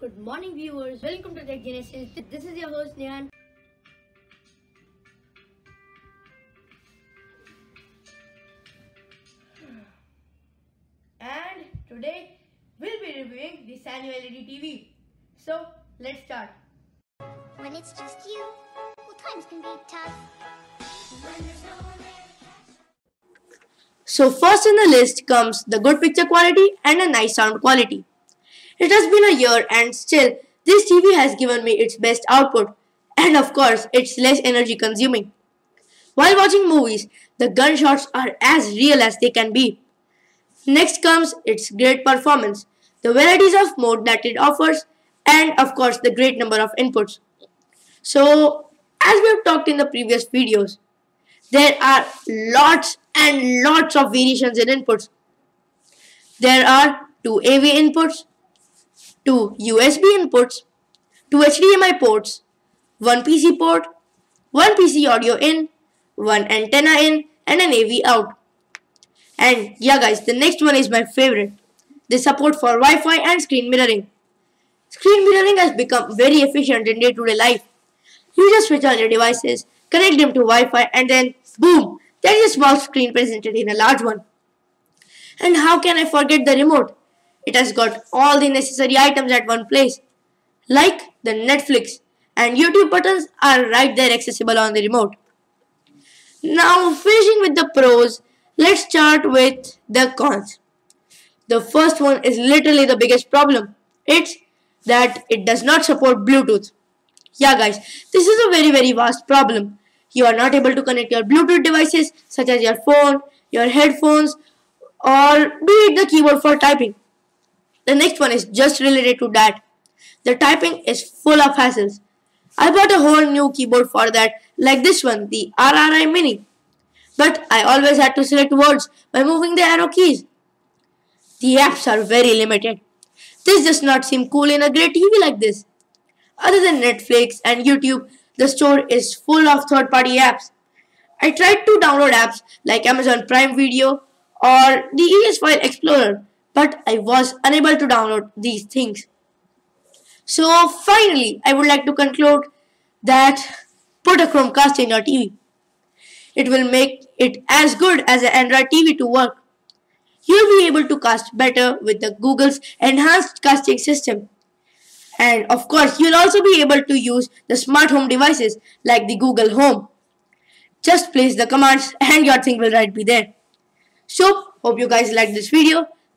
Good morning, viewers. Welcome to Tech Genesis. This is your host, Nihan. And today we'll be reviewing the Sanyo LED TV. So let's start. When it's just you, well, times can be tough. When there's no one there. So first in the list comes the good picture quality and a nice sound quality. It has been a year and still this TV has given me its best output and of course it's less energy consuming. While watching movies, the gunshots are as real as they can be. Next comes its great performance, the varieties of mode that it offers and of course the great number of inputs. So as we have talked in the previous videos, there are lots and lots of variations in inputs. There are two AV inputs, two USB inputs, two HDMI ports, one PC port, one PC audio in, one antenna in, and an AV out. And yeah guys, the next one is my favorite. The support for Wi-Fi and screen mirroring. Screen mirroring has become very efficient in day-to-day life. You just switch on your devices, connect them to Wi-Fi and then boom, there is a small screen presented in a large one. And how can I forget the remote? It has got all the necessary items at one place. Like the Netflix and YouTube buttons are right there accessible on the remote. Now finishing with the pros, let's start with the cons. The first one is literally the biggest problem. It's that it does not support Bluetooth. Yeah guys, this is a very very vast problem. You are not able to connect your Bluetooth devices such as your phone, your headphones or be it the keyboard for typing. The next one is just related to that. The typing is full of hassles. I bought a whole new keyboard for that like this one, the RRI Mini. But I always had to select words by moving the arrow keys. The apps are very limited. This does not seem cool in a great TV like this. Other than Netflix and YouTube, the store is full of third-party apps. I tried to download apps like Amazon Prime Video or the ES File Explorer, but I was unable to download these things. So finally, I would like to conclude that put a Chromecast in your TV. It will make it as good as an Android TV to work. You'll be able to cast better with the Google's enhanced casting system. And of course, you'll also be able to use the smart home devices like the Google Home. Just place the commands and your thing will right be there. So, hope you guys liked this video.